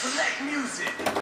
Select music.